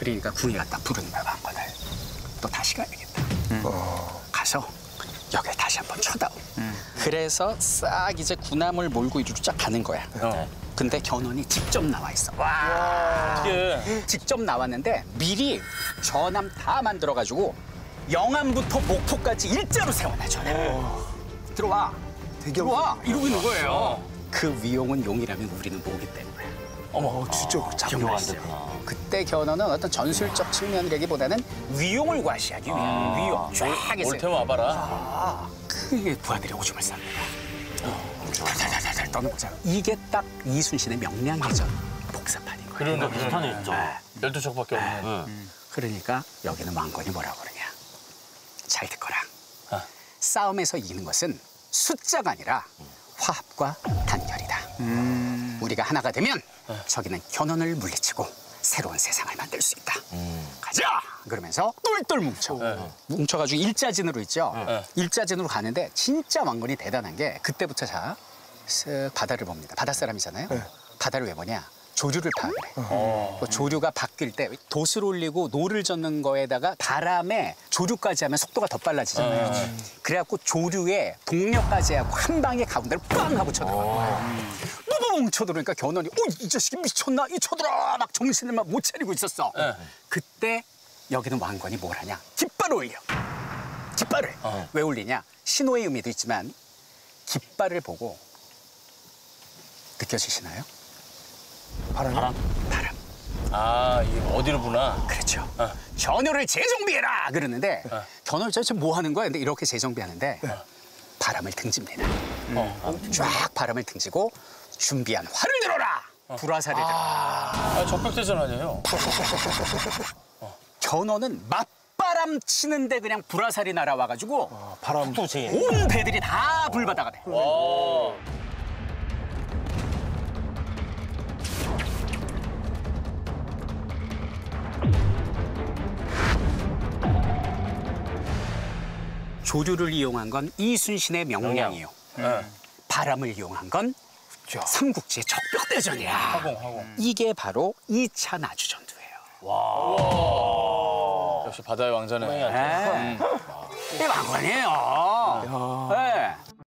그러니까 궁예가 딱 부르는 거야 왕건을. 또 다시 가야겠다. 가서 여기 다시 한번 쳐다오. 그래서 싹 이제 군함을 몰고 이리로 쫙 가는 거야. 어. 근데 견훤이 직접 나와 있어. 어떻게 직접 나왔는데 미리 전함 다 만들어가지고 영암부터 목포까지 일자로 세워놔 전함. 들어와. 들어와. 이러고 있는 거예요. 그 위용은 용이라면 우리는 모기 때문에. 어머 진짜 기억나시죠? 그때 견훤은 어떤 전술적 측면이라기보다는 위용을 과시하기 위한 위용. 쫙 있어요. 올테면 와봐라. 크게 부하들이 오줌을 쌉니다. 달달달달 떠는 거잖아. 이게 딱 이순신의 명량해전 복사판인 거예요. 그러네 비슷한 애. 있죠. 열두 척밖에 없는. 그러니까 여기는 왕건이 뭐라고 그러냐. 잘 듣거라. 아. 싸움에서 이기는 것은 숫자가 아니라 화합과 단결이다. 우리가 하나가 되면 저기는 견훤을 물리치고 새로운 세상을 만들 수 있다. 가자! 그러면서 똘똘 뭉쳐. 뭉쳐가지고 일자진으로 있죠. 네. 일자진으로 가는데 진짜 왕건이 대단한 게 그때부터 자, 쓱 바다를 봅니다. 바다 사람이잖아요. 바다를 왜 보냐? 조류를 파악을 해. 그 조류가 바뀔 때 돛을 올리고 노를 젓는 거에다가 바람에 조류까지 하면 속도가 더 빨라지잖아요. 그래갖고 조류에 동력까지 하고 한 방에 가운데를 빵 하고 쳐들어간 거예요. 뿡 쳐들어오니까 견훤이 어, 이 자식이 미쳤나? 이 쳐들어! 막 정신을 막 못 차리고 있었어. 네. 그때 여기는 왕관이 뭘 하냐? 깃발을 올려. 깃발을. 왜 올리냐? 신호의 의미도 있지만 깃발을 보고 느껴지시나요? 바람이 바람. 아 이게 어디로 부나? 그렇죠. 견효를 재정비해라 그러는데 견효를 도대체 뭐 하는 거야? 근데 이렇게 재정비하는데 바람을 등집니다. 쫙 바람을 등지고 준비한 활을 들어라. 불화살을 들어. 아 적벽대전 아니에요? 견훤은 맞바람 치는데 그냥 불화살이 날아와가지고 바람 또 제. 온 배들이 다 불바다가 돼. 와. 조류를 이용한 건 이순신의 명량이요. 네. 바람을 이용한 건 삼국지의 적벽대전이야. 화공 화공. 이게 바로 2차 나주 전투예요. 역시 바다의 왕자네. 네. 이게 왕관이에요. 네.